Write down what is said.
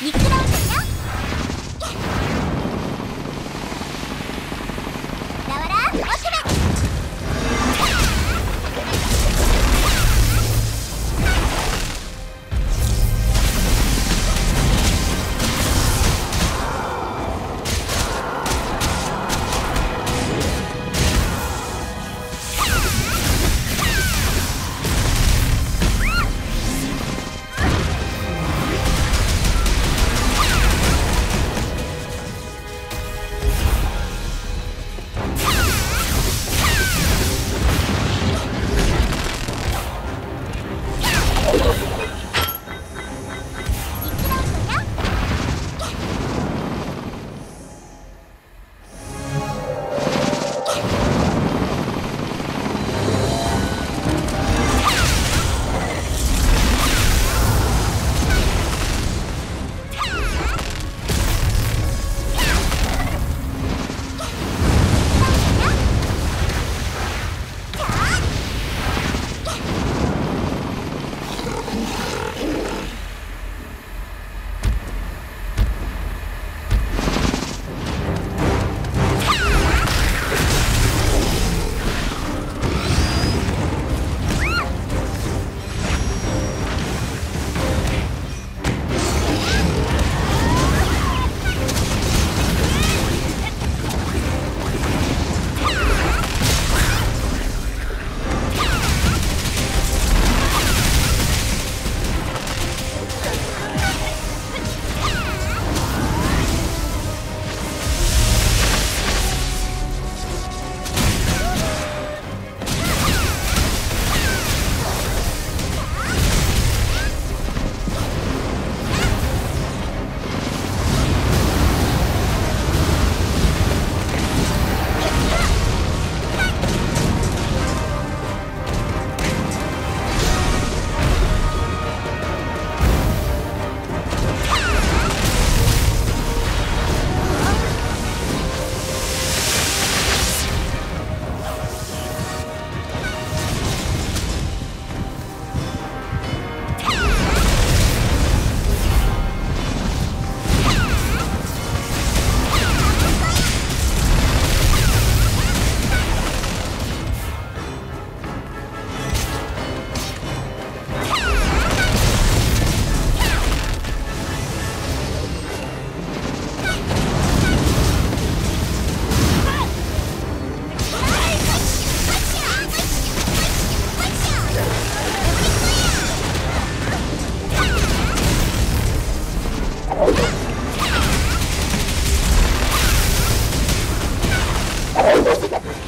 ミック ¡Ay,